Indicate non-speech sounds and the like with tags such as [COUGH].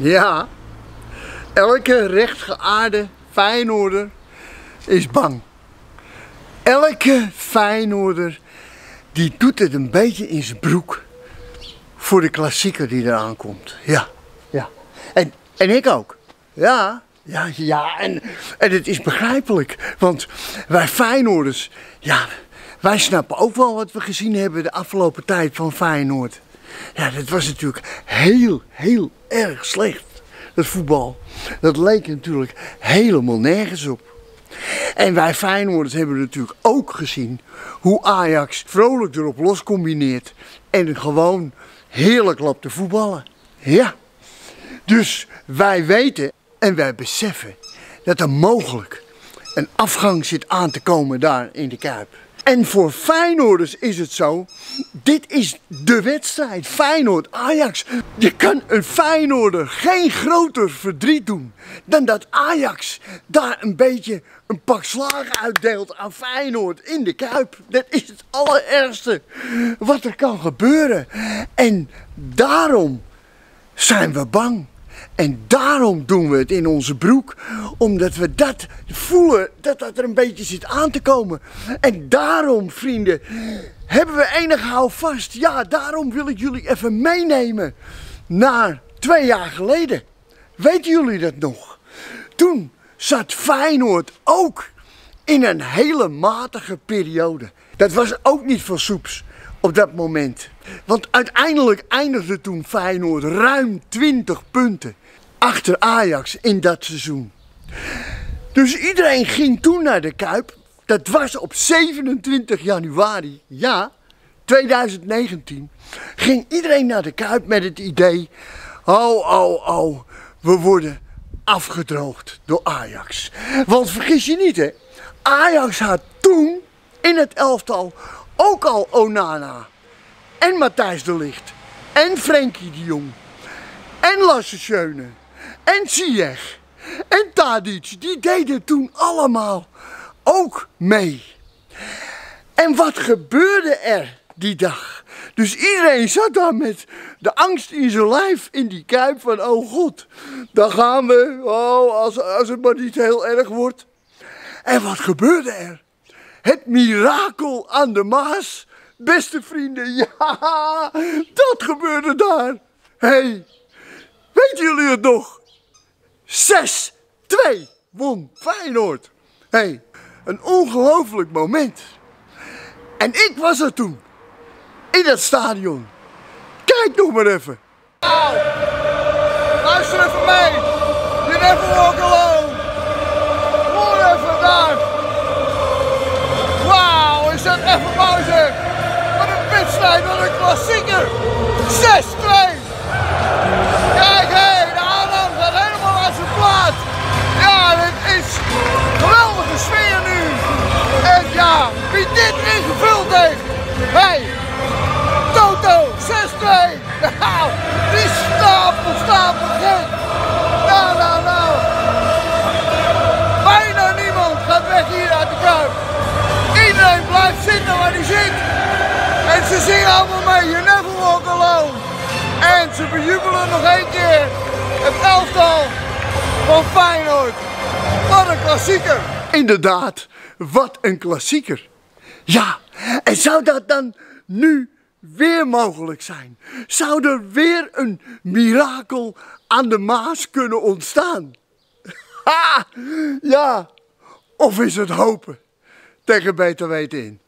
Ja, elke rechtgeaarde Feyenoorder is bang. Elke Feyenoorder die doet het een beetje in zijn broek voor de klassieker die eraan komt. Ja, ja. En, en ik ook. Ja, ja, ja. En, en het is begrijpelijk. Want wij Feyenoorders, ja, wij snappen ook wel wat we gezien hebben de afgelopen tijd van Feyenoord. Ja, dat was natuurlijk heel, heel erg slecht, dat voetbal. Dat leek natuurlijk helemaal nergens op. En wij Feyenoorders hebben natuurlijk ook gezien hoe Ajax vrolijk erop los combineert en gewoon heerlijk loopt te voetballen. Ja. Dus wij weten en wij beseffen dat er mogelijk een afgang zit aan te komen daar in de Kuip. En voor Feyenoorders is het zo, dit is de wedstrijd. Feyenoord-Ajax. Je kan een Feyenoorder geen groter verdriet doen dan dat Ajax daar een beetje een pak slagen uitdeelt aan Feyenoord in de Kuip. Dat is het allerergste wat er kan gebeuren. En daarom zijn we bang. En daarom doen we het in onze broek. Omdat we dat voelen, dat dat er een beetje zit aan te komen. En daarom, vrienden, hebben we enig houvast. Ja, daarom wil ik jullie even meenemen naar twee jaar geleden. Weten jullie dat nog? Toen zat Feyenoord ook in een hele matige periode. Dat was ook niet veel soeps op dat moment. Want uiteindelijk eindigde toen Feyenoord ruim 20 punten achter Ajax in dat seizoen. Dus iedereen ging toen naar de Kuip. Dat was op 27 januari, ja, 2019. Ging iedereen naar de Kuip met het idee: oh, oh, oh, we worden afgedroogd door Ajax. Want vergis je niet, hè? Ajax had toen in het elftal ook al Onana en Matthijs de Ligt en Frenkie de Jong en Lasse Schöne en Ziyech en Tadic. Die deden toen allemaal ook mee. En wat gebeurde er die dag? Dus iedereen zat daar met de angst in zijn lijf in die kuip van oh god, daar gaan we, oh als, als het maar niet heel erg wordt. En wat gebeurde er? Het mirakel aan de Maas, beste vrienden, [LAUGHS] ja, dat gebeurde daar. Hey, weten jullie het nog? 6-2 won Feyenoord. Hey, een ongelooflijk moment. En ik was er toen in dat stadion. Kijk nog maar even. Luister even mee. You never walk alone. Hoor even daar. Even zeg. Wat een wedstrijd, wat een klassieker. 6-2. Kijk hé, de aanhang gaat helemaal uit zijn plaats. Ja, dit is geweldige sfeer nu. En ja, wie dit ingevuld heeft. Hey, Toto, 6-2. [LAUGHS] Nou, die stapel, stapel gek. Nou, Ze bejubelen nog één keer het elftal van Feyenoord. Wat een klassieker. Inderdaad, wat een klassieker. Ja, en zou dat dan nu weer mogelijk zijn? Zou er weer een mirakel aan de Maas kunnen ontstaan? [LAUGHS] Ha! Ja, of is het hopen tegen beter weten in?